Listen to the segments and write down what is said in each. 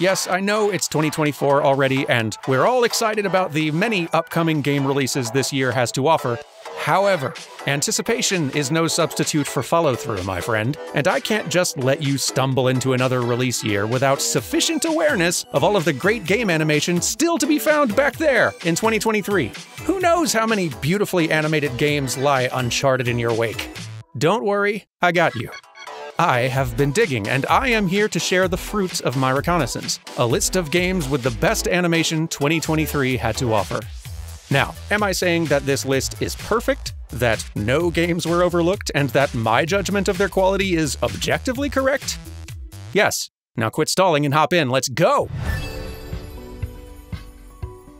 Yes, I know it's 2024 already, and we're all excited about the many upcoming game releases this year has to offer. However, anticipation is no substitute for follow through, my friend, and I can't just let you stumble into another release year without sufficient awareness of all of the great game animation still to be found back there in 2023. Who knows how many beautifully animated games lie uncharted in your wake? Don't worry, I got you. I have been digging, and I am here to share the fruits of my reconnaissance a list of games with the best animation 2023 had to offer. Now, am I saying that this list is perfect, that no games were overlooked, and that my judgment of their quality is objectively correct? Yes. Now quit stalling and hop in, let's go!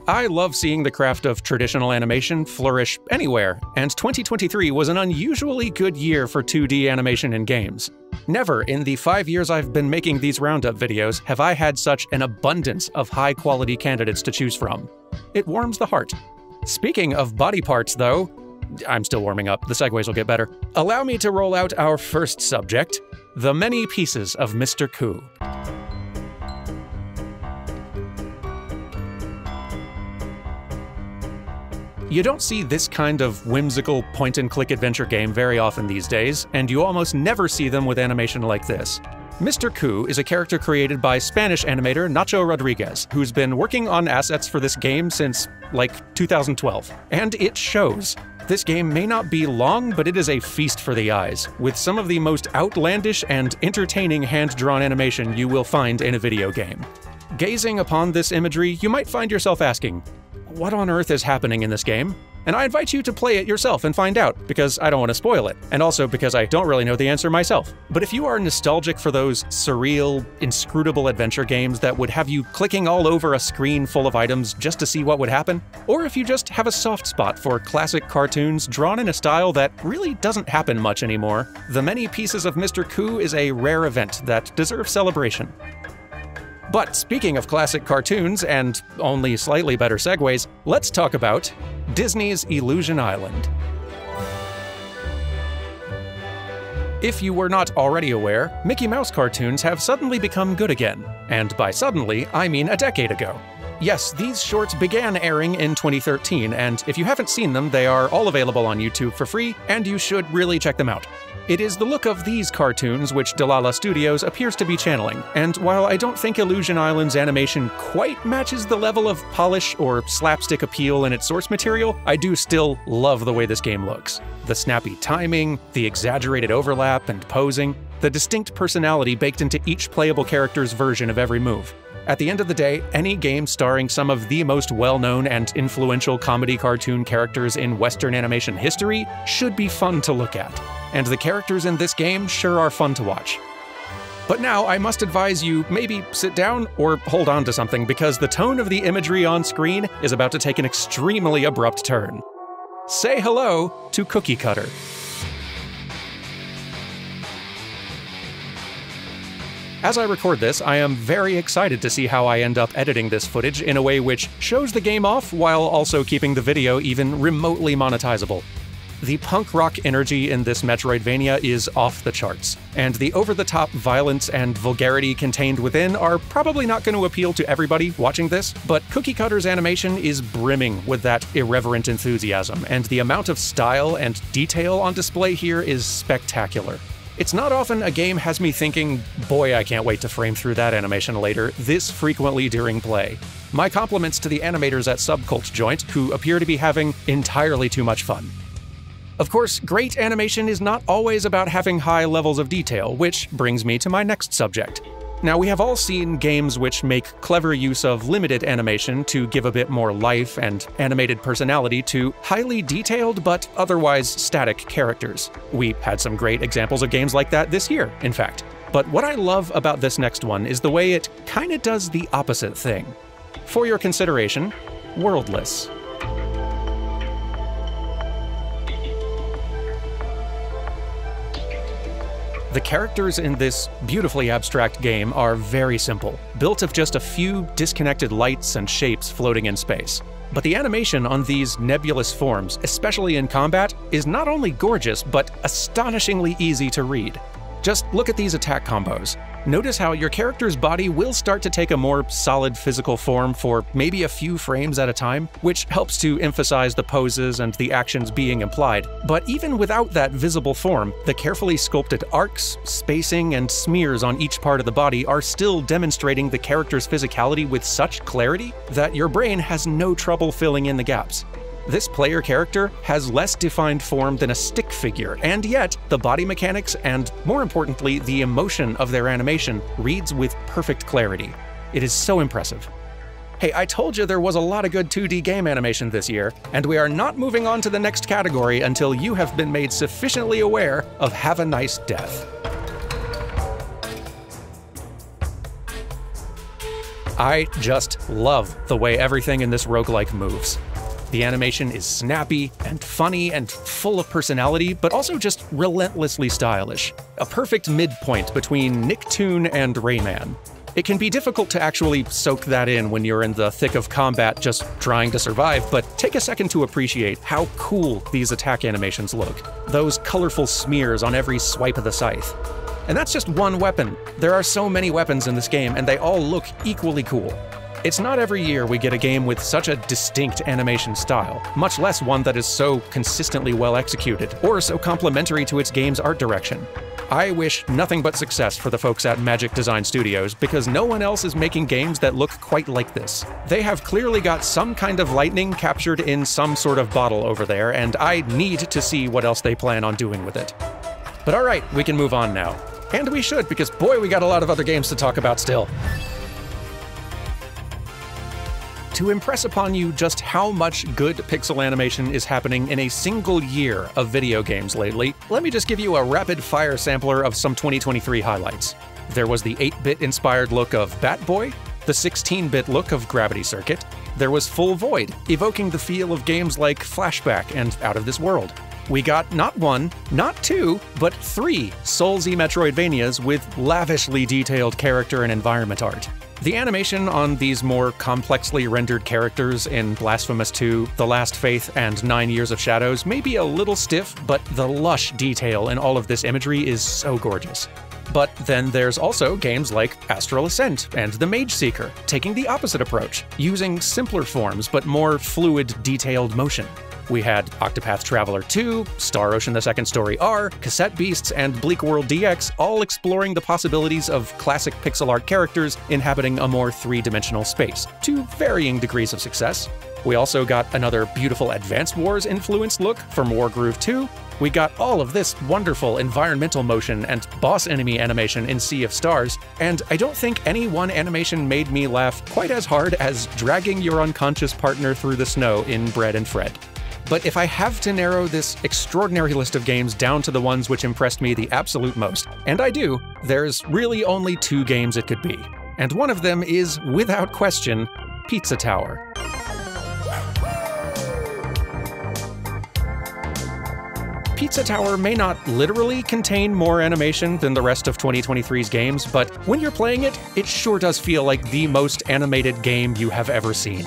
I love seeing the craft of traditional animation flourish anywhere, and 2023 was an unusually good year for 2D animation in games. Never in the five years I've been making these roundup videos have I had such an abundance of high quality candidates to choose from. It warms the heart. Speaking of body parts, though, I'm still warming up, the segues will get better. Allow me to roll out our first subject the many pieces of Mr. Coo. You don't see this kind of whimsical point and click adventure game very often these days, and you almost never see them with animation like this. Mr. Coo is a character created by Spanish animator Nacho Rodriguez, who's been working on assets for this game since, like, 2012. And it shows. This game may not be long, but it is a feast for the eyes, with some of the most outlandish and entertaining hand drawn animation you will find in a video game. Gazing upon this imagery, you might find yourself asking, what on earth is happening in this game? And I invite you to play it yourself and find out, because I don't want to spoil it, and also because I don't really know the answer myself. But if you are nostalgic for those surreal, inscrutable adventure games that would have you clicking all over a screen full of items just to see what would happen, or if you just have a soft spot for classic cartoons drawn in a style that really doesn't happen much anymore, The Many Pieces of Mr. Coo is a rare event that deserves celebration. But speaking of classic cartoons and only slightly better segues, let's talk about Disney's Illusion Island. If you were not already aware, Mickey Mouse cartoons have suddenly become good again. And by suddenly, I mean a decade ago. Yes, these shorts began airing in 2013, and if you haven't seen them, they are all available on YouTube for free, and you should really check them out. It is the look of these cartoons which Dlala Studios appears to be channeling, and while I don't think Illusion Island's animation quite matches the level of polish or slapstick appeal in its source material, I do still love the way this game looks. The snappy timing, the exaggerated overlap and posing, the distinct personality baked into each playable character's version of every move. At the end of the day, any game starring some of the most well known and influential comedy cartoon characters in Western animation history should be fun to look at and the characters in this game sure are fun to watch. But now I must advise you maybe sit down or hold on to something because the tone of the imagery on screen is about to take an extremely abrupt turn. Say hello to Cookie Cutter. As I record this, I am very excited to see how I end up editing this footage in a way which shows the game off while also keeping the video even remotely monetizable. The punk rock energy in this Metroidvania is off the charts, and the over the top violence and vulgarity contained within are probably not going to appeal to everybody watching this, but Cookie Cutter's animation is brimming with that irreverent enthusiasm, and the amount of style and detail on display here is spectacular. It's not often a game has me thinking, boy, I can't wait to frame through that animation later, this frequently during play. My compliments to the animators at Subcult Joint, who appear to be having entirely too much fun. Of course, great animation is not always about having high levels of detail, which brings me to my next subject. Now, we have all seen games which make clever use of limited animation to give a bit more life and animated personality to highly detailed but otherwise static characters. We had some great examples of games like that this year, in fact. But what I love about this next one is the way it kinda does the opposite thing. For your consideration, Worldless. The characters in this beautifully abstract game are very simple, built of just a few disconnected lights and shapes floating in space. But the animation on these nebulous forms, especially in combat, is not only gorgeous, but astonishingly easy to read. Just look at these attack combos. Notice how your character's body will start to take a more solid physical form for maybe a few frames at a time, which helps to emphasize the poses and the actions being implied. But even without that visible form, the carefully sculpted arcs, spacing, and smears on each part of the body are still demonstrating the character's physicality with such clarity that your brain has no trouble filling in the gaps. This player character has less defined form than a stick figure, and yet the body mechanics and, more importantly, the emotion of their animation reads with perfect clarity. It is so impressive. Hey, I told you there was a lot of good 2D game animation this year, and we are not moving on to the next category until you have been made sufficiently aware of Have a Nice Death. I just love the way everything in this roguelike moves. The animation is snappy and funny and full of personality, but also just relentlessly stylish. A perfect midpoint between Nicktoon and Rayman. It can be difficult to actually soak that in when you're in the thick of combat just trying to survive, but take a second to appreciate how cool these attack animations look. Those colorful smears on every swipe of the scythe. And that's just one weapon. There are so many weapons in this game, and they all look equally cool. It's not every year we get a game with such a distinct animation style, much less one that is so consistently well executed, or so complementary to its game's art direction. I wish nothing but success for the folks at Magic Design Studios because no one else is making games that look quite like this. They have clearly got some kind of lightning captured in some sort of bottle over there, and I need to see what else they plan on doing with it. But alright, we can move on now. And we should, because boy, we got a lot of other games to talk about still. To impress upon you just how much good pixel animation is happening in a single year of video games lately, let me just give you a rapid fire sampler of some 2023 highlights. There was the 8 bit inspired look of Bat-Boy, the 16 bit look of Gravity Circuit, there was Full Void, evoking the feel of games like Flashback and Out of This World. We got not one, not two, but three Soulsy Metroidvanias with lavishly detailed character and environment art. The animation on these more complexly rendered characters in Blasphemous 2, The Last Faith, and Nine Years of Shadows may be a little stiff, but the lush detail in all of this imagery is so gorgeous. But then there's also games like Astral Ascent and The Mage Seeker, taking the opposite approach, using simpler forms but more fluid, detailed motion. We had Octopath Traveler 2, Star Ocean the Second Story R, Cassette Beasts, and Bleak Sword DX all exploring the possibilities of classic pixel art characters inhabiting a more three dimensional space, to varying degrees of success. We also got another beautiful Advance Wars influenced look from Wargroove 2. We got all of this wonderful environmental motion and boss enemy animation in Sea of Stars, and I don't think any one animation made me laugh quite as hard as dragging your unconscious partner through the snow in Bread and Fred. But if I have to narrow this extraordinary list of games down to the ones which impressed me the absolute most, and I do, there's really only two games it could be. And one of them is, without question, Pizza Tower. Pizza Tower may not literally contain more animation than the rest of 2023's games, but when you're playing it, it sure does feel like the most animated game you have ever seen.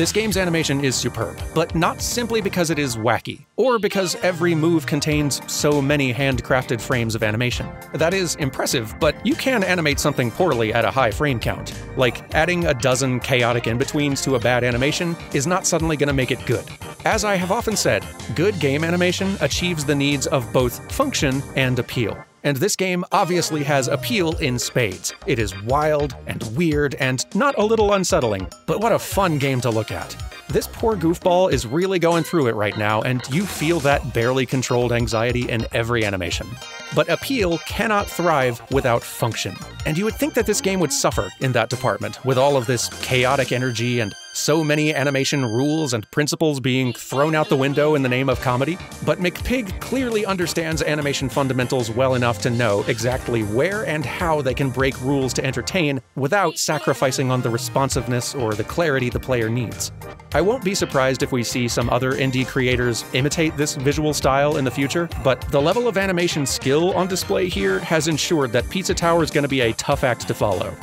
This game's animation is superb, but not simply because it is wacky, or because every move contains so many handcrafted frames of animation. That is impressive, but you can animate something poorly at a high frame count. Like, adding a dozen chaotic in-betweens to a bad animation is not suddenly to make it good. As I have often said, good game animation achieves the needs of both function and appeal. And this game obviously has appeal in spades. It is wild and weird and not a little unsettling, but what a fun game to look at. This poor goofball is really going through it right now, and you feel that barely controlled anxiety in every animation. But appeal cannot thrive without function. And you would think that this game would suffer in that department, with all of this chaotic energy and so many animation rules and principles being thrown out the window in the name of comedy. But McPig clearly understands animation fundamentals well enough to know exactly where and how they can break rules to entertain without sacrificing on the responsiveness or the clarity the player needs. I won't be surprised if we see some other indie creators imitate this visual style in the future, but the level of animation skill on display here has ensured that Pizza Tower is going to be a tough act to follow.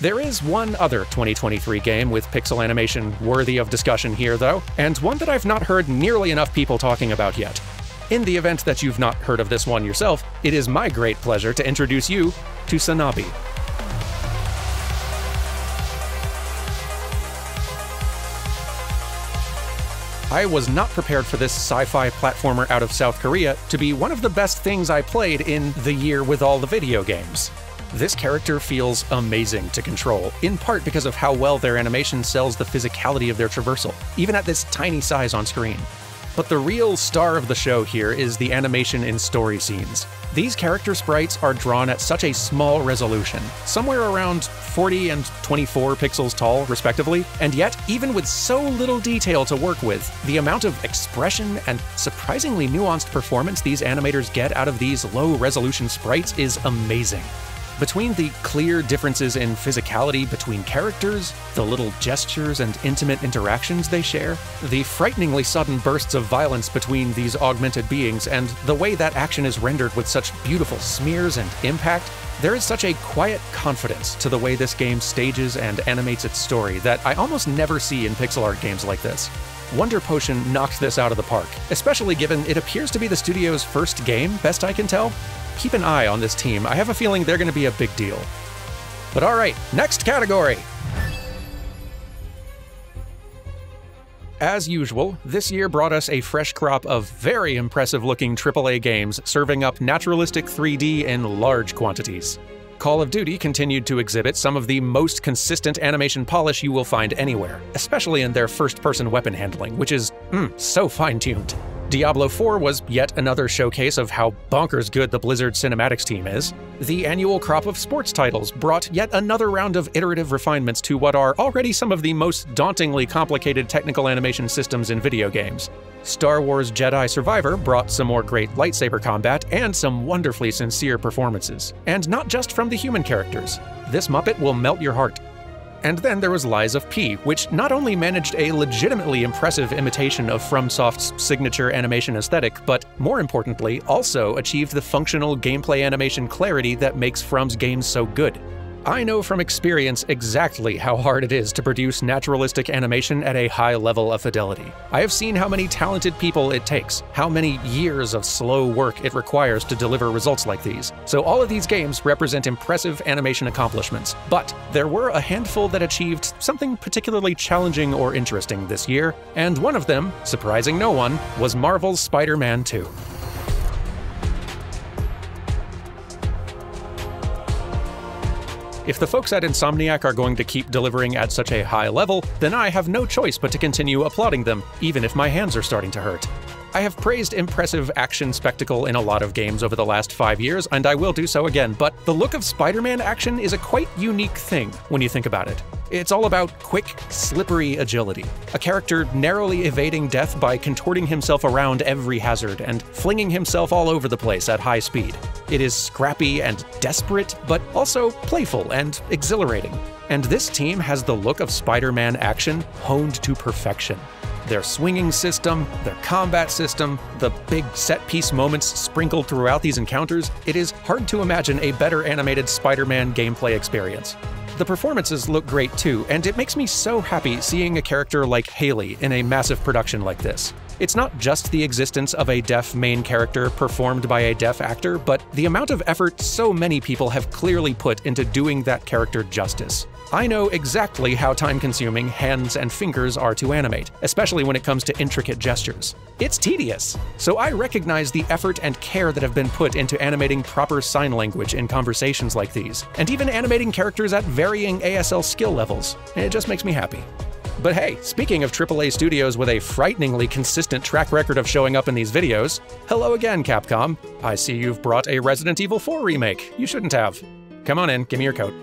There is one other 2023 game with pixel animation worthy of discussion here, though, and one that I've not heard nearly enough people talking about yet. In the event that you've not heard of this one yourself, it is my great pleasure to introduce you to Sanabi. I was not prepared for this sci fi platformer out of South Korea to be one of the best things I played in the year with all the video games. This character feels amazing to control, in part because of how well their animation sells the physicality of their traversal, even at this tiny size on screen. But the real star of the show here is the animation in story scenes. These character sprites are drawn at such a small resolution, somewhere around 40 and 24 pixels tall, respectively, and yet, even with so little detail to work with, the amount of expression and surprisingly nuanced performance these animators get out of these low resolution sprites is amazing. Between the clear differences in physicality between characters, the little gestures and intimate interactions they share, the frighteningly sudden bursts of violence between these augmented beings, and the way that action is rendered with such beautiful smears and impact, there is such a quiet confidence to the way this game stages and animates its story that I almost never see in pixel art games like this. Wonder Potion knocked this out of the park, especially given it appears to be the studio's first game, best I can tell, keep an eye on this team. I have a feeling they're going to be a big deal. But all right, next category. As usual, this year brought us a fresh crop of very impressive looking AAA games serving up naturalistic 3D in large quantities. Call of Duty continued to exhibit some of the most consistent animation polish you will find anywhere, especially in their first person weapon handling, which is, mm, so fine tuned. Diablo 4 was yet another showcase of how bonkers good the Blizzard Cinematics team is. The annual crop of sports titles brought yet another round of iterative refinements to what are already some of the most dauntingly complicated technical animation systems in video games. Star Wars Jedi Survivor brought some more great lightsaber combat and some wonderfully sincere performances. And not just from the human characters. This Muppet will melt your heart. And then there was Lies of P, which not only managed a legitimately impressive imitation of FromSoft's signature animation aesthetic, but more importantly, also achieved the functional gameplay animation clarity that makes From's games so good. I know from experience exactly how hard it is to produce naturalistic animation at a high level of fidelity. I have seen how many talented people it takes, how many years of slow work it requires to deliver results like these. So all of these games represent impressive animation accomplishments, but there were a handful that achieved something particularly challenging or interesting this year, and one of them, surprising no one, was Marvel's Spider-Man 2. If the folks at Insomniac are going to keep delivering at such a high level, then I have no choice but to continue applauding them, even if my hands are starting to hurt. I have praised impressive action spectacle in a lot of games over the last five years, and I will do so again, but the look of Spider Man action is a quite unique thing when you think about it. It's all about quick, slippery agility. A character narrowly evading death by contorting himself around every hazard and flinging himself all over the place at high speed. It is scrappy and desperate, but also playful and exhilarating. And this team has the look of Spider Man action honed to perfection their swinging system, their combat system, the big set piece moments sprinkled throughout these encounters, it is hard to imagine a better animated Spider Man gameplay experience. The performances look great too, and it makes me so happy seeing a character like Hailey in a massive production like this. It's not just the existence of a deaf main character performed by a deaf actor, but the amount of effort so many people have clearly put into doing that character justice. I know exactly how time consuming hands and fingers are to animate, especially when it comes to intricate gestures. It's tedious, so I recognize the effort and care that have been put into animating proper sign language in conversations like these, and even animating characters at varying ASL skill levels. It just makes me happy. But hey, speaking of AAA studios with a frighteningly consistent track record of showing up in these videos, hello again, Capcom. I see you've brought a Resident Evil 4 remake. You shouldn't have. Come on in, give me your coat.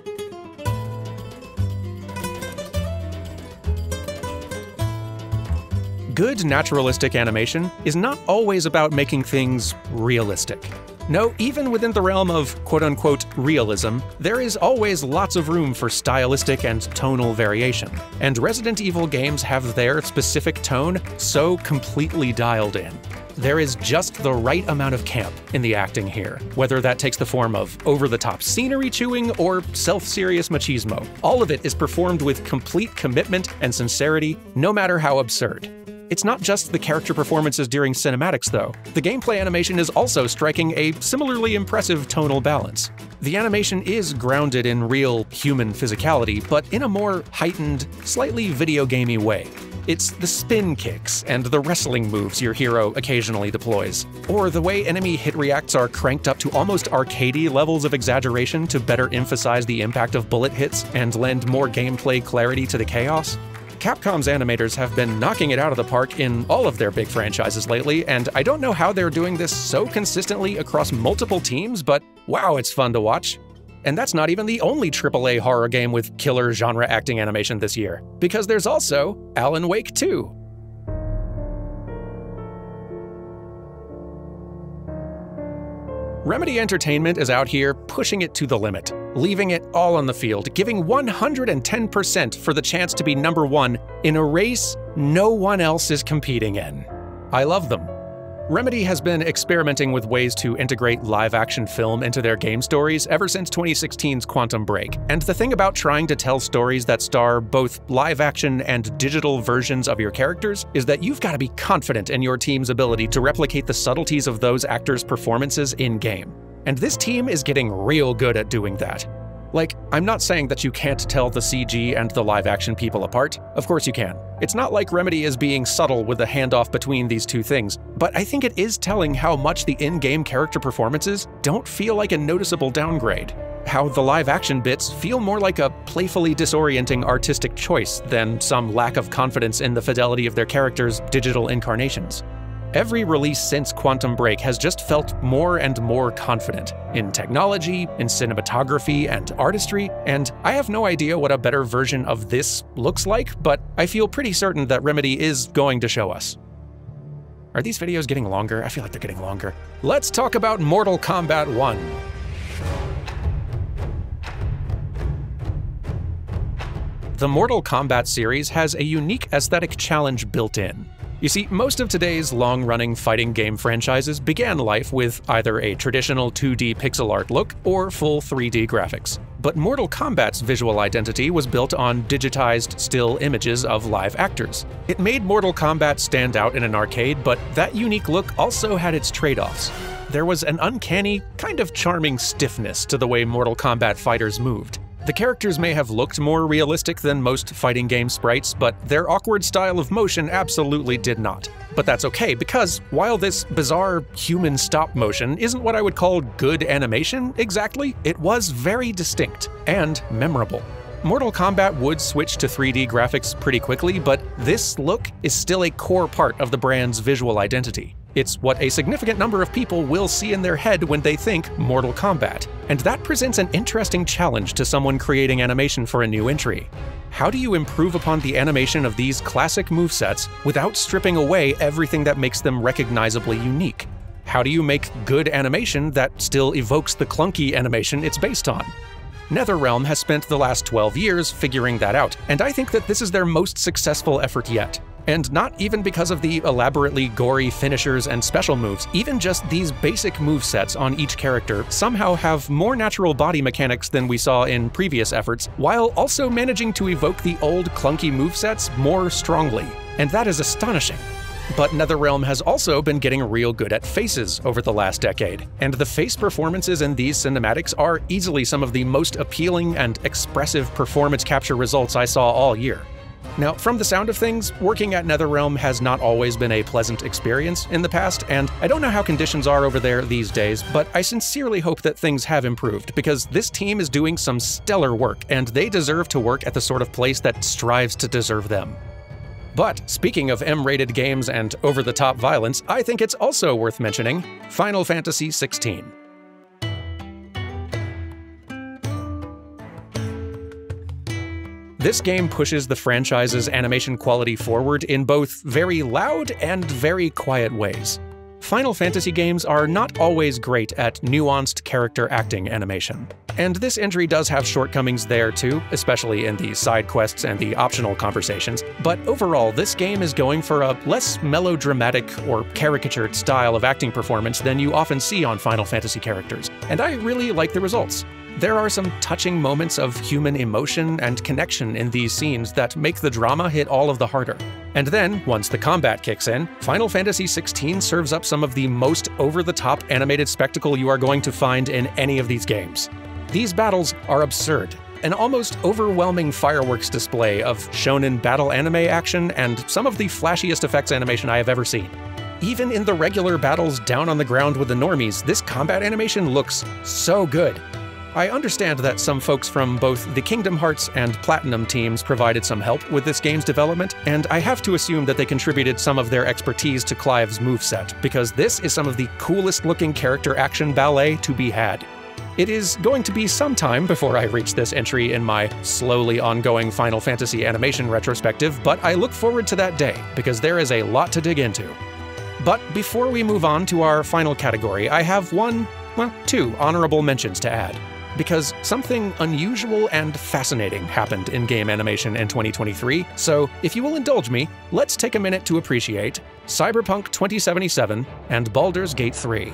good naturalistic animation is not always about making things realistic. No, even within the realm of quote unquote realism, there is always lots of room for stylistic and tonal variation. And Resident Evil games have their specific tone so completely dialed in. There is just the right amount of camp in the acting here, whether that takes the form of over the top scenery chewing or self serious machismo. All of it is performed with complete commitment and sincerity, no matter how absurd. It's not just the character performances during cinematics, though. The gameplay animation is also striking a similarly impressive tonal balance. The animation is grounded in real human physicality, but in a more heightened, slightly video gamey way. It's the spin kicks and the wrestling moves your hero occasionally deploys, or the way enemy hit reacts are cranked up to almost arcadey levels of exaggeration to better emphasize the impact of bullet hits and lend more gameplay clarity to the chaos. Capcom's animators have been knocking it out of the park in all of their big franchises lately, and I don't know how they're doing this so consistently across multiple teams, but wow, it's fun to watch. And that's not even the only AAA horror game with killer genre acting animation this year, because there's also Alan Wake 2. Remedy Entertainment is out here pushing it to the limit, leaving it all on the field, giving 110% for the chance to be number one in a race no one else is competing in. I love them. Remedy has been experimenting with ways to integrate live action film into their game stories ever since 2016's Quantum Break. And the thing about trying to tell stories that star both live action and digital versions of your characters is that you've got to be confident in your team's ability to replicate the subtleties of those actors' performances in game. And this team is getting real good at doing that. Like, I'm not saying that you can't tell the CG and the live action people apart. Of course you can. It's not like Remedy is being subtle with the handoff between these two things, but I think it is telling how much the in game character performances don't feel like a noticeable downgrade. How the live action bits feel more like a playfully disorienting artistic choice than some lack of confidence in the fidelity of their characters' digital incarnations. Every release since Quantum Break has just felt more and more confident in technology, in cinematography, and artistry, and I have no idea what a better version of this looks like, but I feel pretty certain that Remedy is going to show us. Are these videos getting longer? I feel like they're getting longer. Let's talk about Mortal Kombat 1. The Mortal Kombat series has a unique aesthetic challenge built in. You see, most of today's long-running fighting game franchises began life with either a traditional 2D pixel art look or full 3D graphics. But Mortal Kombat's visual identity was built on digitized still images of live actors. It made Mortal Kombat stand out in an arcade, but that unique look also had its trade-offs. There was an uncanny, kind of charming stiffness to the way Mortal Kombat fighters moved. The characters may have looked more realistic than most fighting game sprites, but their awkward style of motion absolutely did not. But that's okay, because while this bizarre human stop motion isn't what I would call good animation exactly, it was very distinct and memorable. Mortal Kombat would switch to 3D graphics pretty quickly, but this look is still a core part of the brand's visual identity. It's what a significant number of people will see in their head when they think Mortal Kombat, and that presents an interesting challenge to someone creating animation for a new entry. How do you improve upon the animation of these classic movesets without stripping away everything that makes them recognizably unique? How do you make good animation that still evokes the clunky animation it's based on? NetherRealm has spent the last 12 years figuring that out, and I think that this is their most successful effort yet. And not even because of the elaborately gory finishers and special moves, even just these basic move sets on each character somehow have more natural body mechanics than we saw in previous efforts, while also managing to evoke the old clunky movesets more strongly. And that is astonishing. But NetherRealm has also been getting real good at faces over the last decade, and the face performances in these cinematics are easily some of the most appealing and expressive performance capture results I saw all year. Now, from the sound of things, working at NetherRealm has not always been a pleasant experience in the past, and I don't know how conditions are over there these days, but I sincerely hope that things have improved, because this team is doing some stellar work, and they deserve to work at the sort of place that strives to deserve them. But speaking of M-rated games and over-the-top violence, I think it's also worth mentioning Final Fantasy XVI. This game pushes the franchise's animation quality forward in both very loud and very quiet ways. Final Fantasy games are not always great at nuanced character acting animation. And this entry does have shortcomings there too, especially in the side quests and the optional conversations, but overall this game is going for a less melodramatic or caricatured style of acting performance than you often see on Final Fantasy characters, and I really like the results. There are some touching moments of human emotion and connection in these scenes that make the drama hit all of the harder. And then, once the combat kicks in, Final Fantasy XVI serves up some of the most over the top animated spectacle you are going to find in any of these games. These battles are absurd, an almost overwhelming fireworks display of shonen battle anime action and some of the flashiest effects animation I have ever seen. Even in the regular battles down on the ground with the normies, this combat animation looks so good. I understand that some folks from both the Kingdom Hearts and Platinum teams provided some help with this game's development, and I have to assume that they contributed some of their expertise to Clive's moveset, because this is some of the coolest looking character action ballet to be had. It is going to be some time before I reach this entry in my slowly ongoing Final Fantasy animation retrospective, but I look forward to that day, because there is a lot to dig into. But before we move on to our final category, I have one, well, two honorable mentions to add because something unusual and fascinating happened in game animation in 2023. So, if you will indulge me, let's take a minute to appreciate Cyberpunk 2077 and Baldur's Gate 3.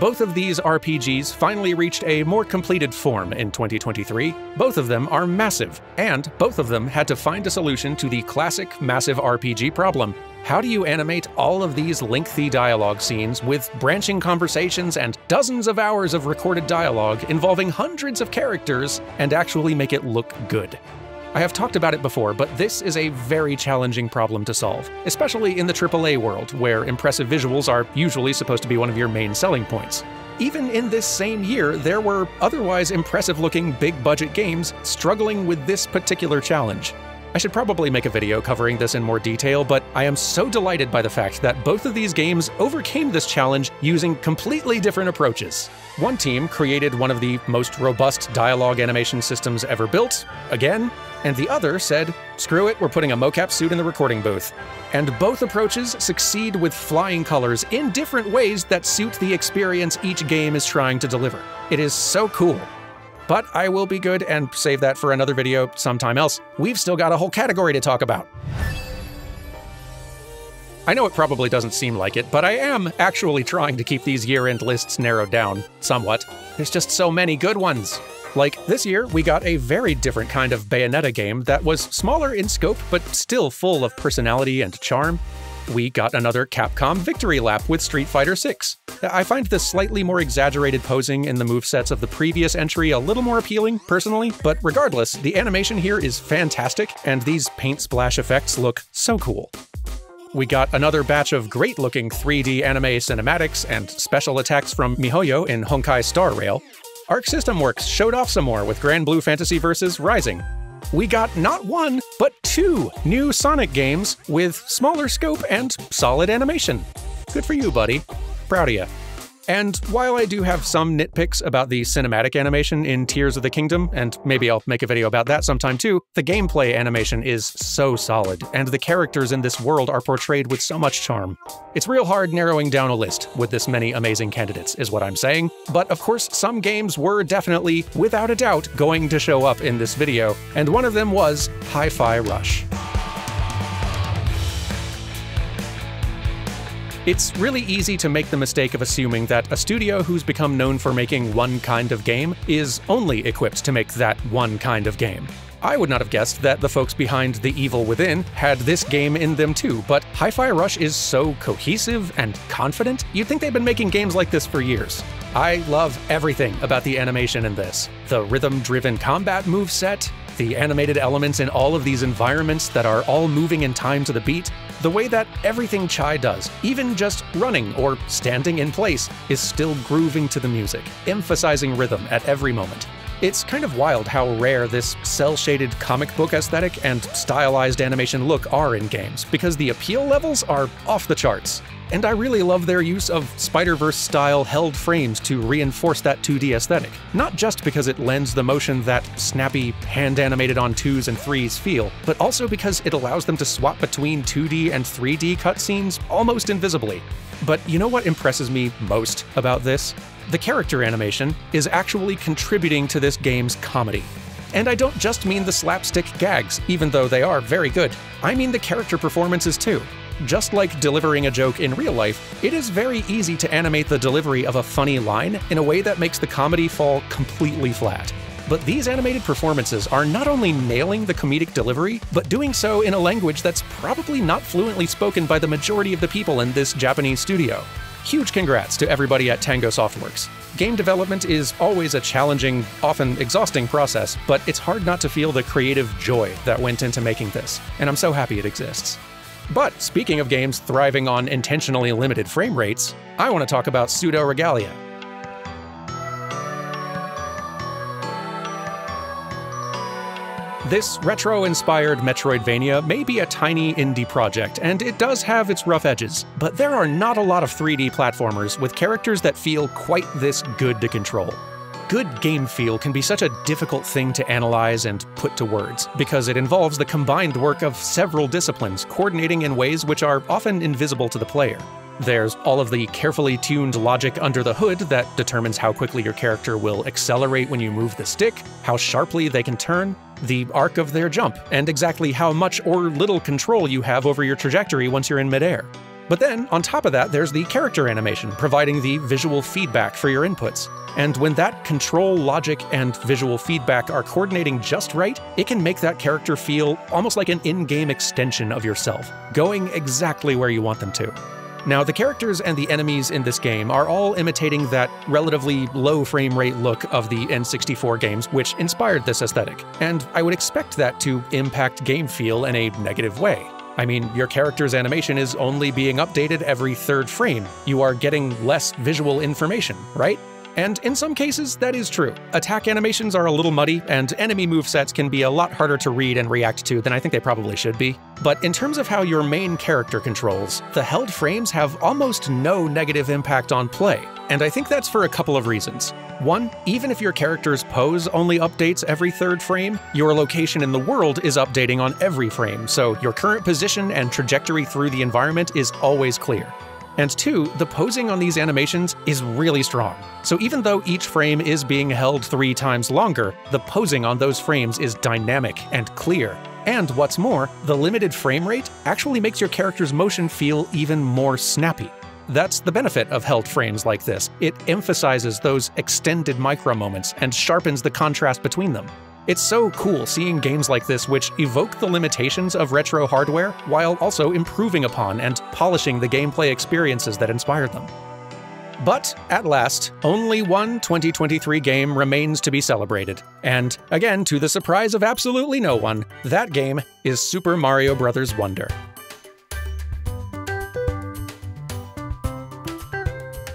Both of these RPGs finally reached a more completed form in 2023. Both of them are massive, and both of them had to find a solution to the classic massive RPG problem how do you animate all of these lengthy dialogue scenes with branching conversations and dozens of hours of recorded dialogue involving hundreds of characters and actually make it look good? I have talked about it before, but this is a very challenging problem to solve, especially in the AAA world, where impressive visuals are usually supposed to be one of your main selling points. Even in this same year, there were otherwise impressive looking big budget games struggling with this particular challenge. I should probably make a video covering this in more detail, but I am so delighted by the fact that both of these games overcame this challenge using completely different approaches. One team created one of the most robust dialogue animation systems ever built, again, and the other said, screw it, we're putting a mocap suit in the recording booth. And both approaches succeed with flying colors in different ways that suit the experience each game is trying to deliver. It is so cool. But I will be good and save that for another video sometime else. We've still got a whole category to talk about. I know it probably doesn't seem like it, but I am actually trying to keep these year-end lists narrowed down, somewhat. There's just so many good ones. Like, this year, we got a very different kind of Bayonetta game that was smaller in scope, but still full of personality and charm we got another Capcom victory lap with Street Fighter VI. I find the slightly more exaggerated posing in the movesets of the previous entry a little more appealing, personally, but regardless, the animation here is fantastic, and these paint splash effects look so cool. We got another batch of great looking 3D anime cinematics and special attacks from MiHoYo in Honkai Star Rail. Arc System Works showed off some more with Granblue Fantasy Versus Rising, we got not one, but two new Sonic games with smaller scope and solid animation. Good for you, buddy. Proud of you. And while I do have some nitpicks about the cinematic animation in Tears of the Kingdom, and maybe I'll make a video about that sometime too, the gameplay animation is so solid, and the characters in this world are portrayed with so much charm. It's real hard narrowing down a list with this many amazing candidates, is what I'm saying. But of course, some games were definitely, without a doubt, going to show up in this video, and one of them was Hi-Fi Rush. It's really easy to make the mistake of assuming that a studio who's become known for making one kind of game is only equipped to make that one kind of game. I would not have guessed that the folks behind The Evil Within had this game in them too, but Hi Fi Rush is so cohesive and confident, you'd think they've been making games like this for years. I love everything about the animation in this. The rhythm driven combat move set, the animated elements in all of these environments that are all moving in time to the beat, the way that everything Chai does, even just running or standing in place, is still grooving to the music, emphasizing rhythm at every moment. It's kind of wild how rare this cel shaded comic book aesthetic and stylized animation look are in games, because the appeal levels are off the charts. And I really love their use of Spider-Verse style held frames to reinforce that 2D aesthetic. Not just because it lends the motion that snappy, hand animated on 2s and 3s feel, but also because it allows them to swap between 2D and 3D cutscenes almost invisibly. But you know what impresses me most about this? The character animation is actually contributing to this game's comedy. And I don't just mean the slapstick gags, even though they are very good. I mean the character performances too. Just like delivering a joke in real life, it is very easy to animate the delivery of a funny line in a way that makes the comedy fall completely flat. But these animated performances are not only nailing the comedic delivery, but doing so in a language that's probably not fluently spoken by the majority of the people in this Japanese studio. Huge congrats to everybody at Tango Softworks. Game development is always a challenging, often exhausting process, but it's hard not to feel the creative joy that went into making this, and I'm so happy it exists. But speaking of games thriving on intentionally limited frame rates, I want to talk about Pseudoregalia, This retro inspired Metroidvania may be a tiny indie project, and it does have its rough edges, but there are not a lot of 3D platformers with characters that feel quite this good to control. Good game feel can be such a difficult thing to analyze and put to words, because it involves the combined work of several disciplines coordinating in ways which are often invisible to the player. There's all of the carefully tuned logic under the hood that determines how quickly your character will accelerate when you move the stick, how sharply they can turn, the arc of their jump, and exactly how much or little control you have over your trajectory once you're in midair. But then, on top of that, there's the character animation, providing the visual feedback for your inputs. And when that control, logic, and visual feedback are coordinating just right, it can make that character feel almost like an in game extension of yourself, going exactly where you want them to. Now, the characters and the enemies in this game are all imitating that relatively low frame rate look of the N64 games, which inspired this aesthetic, and I would expect that to impact game feel in a negative way. I mean, your character's animation is only being updated every third frame. You are getting less visual information, right? And in some cases, that is true. Attack animations are a little muddy, and enemy movesets can be a lot harder to read and react to than I think they probably should be. But in terms of how your main character controls, the held frames have almost no negative impact on play, and I think that's for a couple of reasons. One, even if your character's pose only updates every third frame, your location in the world is updating on every frame, so your current position and trajectory through the environment is always clear. And two, the posing on these animations is really strong. So even though each frame is being held three times longer, the posing on those frames is dynamic and clear. And what's more, the limited frame rate actually makes your character's motion feel even more snappy. That's the benefit of held frames like this. It emphasizes those extended micro moments and sharpens the contrast between them. It's so cool seeing games like this which evoke the limitations of retro hardware while also improving upon and polishing the gameplay experiences that inspired them. But at last, only one 2023 game remains to be celebrated. And again, to the surprise of absolutely no one, that game is Super Mario Bros. Wonder.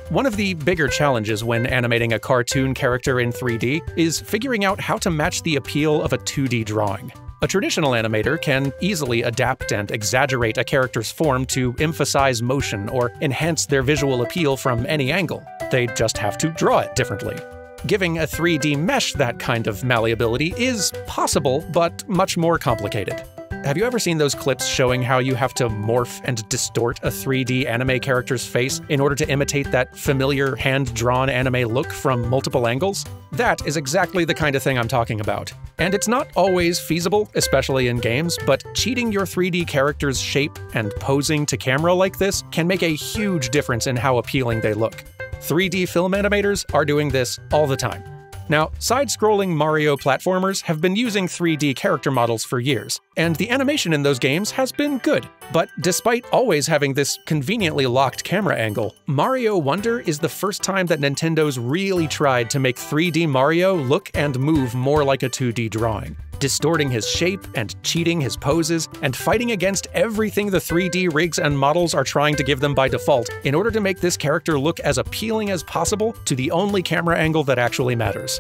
One of the bigger challenges when animating a cartoon character in 3D is figuring out how to match the appeal of a 2D drawing. A traditional animator can easily adapt and exaggerate a character's form to emphasize motion or enhance their visual appeal from any angle. They just have to draw it differently. Giving a 3D mesh that kind of malleability is possible, but much more complicated. Have you ever seen those clips showing how you have to morph and distort a 3D anime character's face in order to imitate that familiar hand drawn anime look from multiple angles? That is exactly the kind of thing I'm talking about. And it's not always feasible, especially in games, but cheating your 3D character's shape and posing to camera like this can make a huge difference in how appealing they look. 3D film animators are doing this all the time. Now, side-scrolling Mario platformers have been using 3D character models for years, and the animation in those games has been good. But despite always having this conveniently locked camera angle, Mario Wonder is the first time that Nintendo's really tried to make 3D Mario look and move more like a 2D drawing distorting his shape and cheating his poses, and fighting against everything the 3D rigs and models are trying to give them by default in order to make this character look as appealing as possible to the only camera angle that actually matters.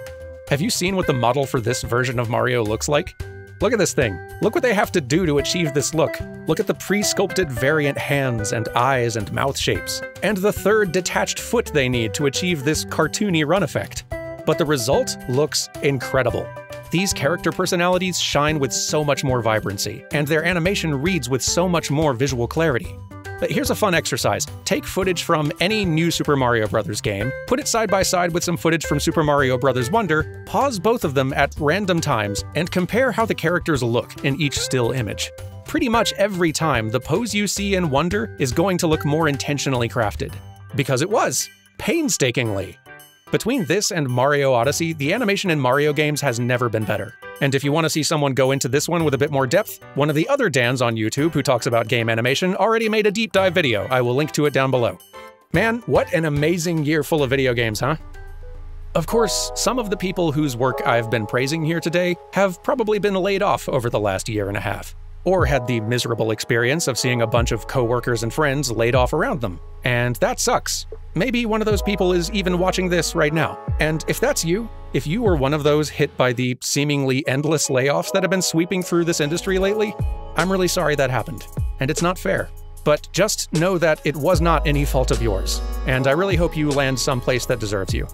Have you seen what the model for this version of Mario looks like? Look at this thing. Look what they have to do to achieve this look. Look at the pre-sculpted variant hands and eyes and mouth shapes, and the third detached foot they need to achieve this cartoony run effect. But the result looks incredible. These character personalities shine with so much more vibrancy, and their animation reads with so much more visual clarity. But here's a fun exercise. Take footage from any new Super Mario Bros. game, put it side by side with some footage from Super Mario Bros. Wonder, pause both of them at random times, and compare how the characters look in each still image. pretty much every time the pose you see in Wonder is going to look more intentionally crafted. Because it was, painstakingly. Between this and Mario Odyssey, the animation in Mario games has never been better. And if you want to see someone go into this one with a bit more depth, one of the other Dans on YouTube who talks about game animation already made a deep dive video. I will link to it down below. Man, what an amazing year full of video games, huh? Of course, some of the people whose work I've been praising here today have probably been laid off over the last year and a half, or had the miserable experience of seeing a bunch of coworkers and friends laid off around them. And that sucks. Maybe one of those people is even watching this right now. And if that's you, if you were one of those hit by the seemingly endless layoffs that have been sweeping through this industry lately, I'm really sorry that happened. And it's not fair. But just know that it was not any fault of yours, and I really hope you land someplace that deserves you.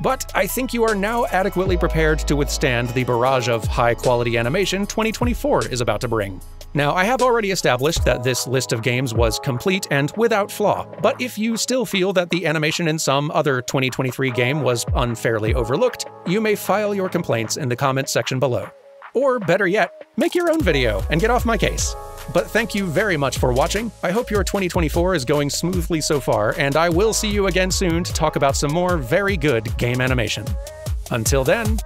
But I think you are now adequately prepared to withstand the barrage of high quality animation 2024 is about to bring. Now, I have already established that this list of games was complete and without flaw, but if you still feel that the animation in some other 2023 game was unfairly overlooked, you may file your complaints in the comments section below. Or better yet, make your own video and get off my case. But thank you very much for watching. I hope your 2024 is going smoothly so far, and I will see you again soon to talk about some more very good game animation. Until then,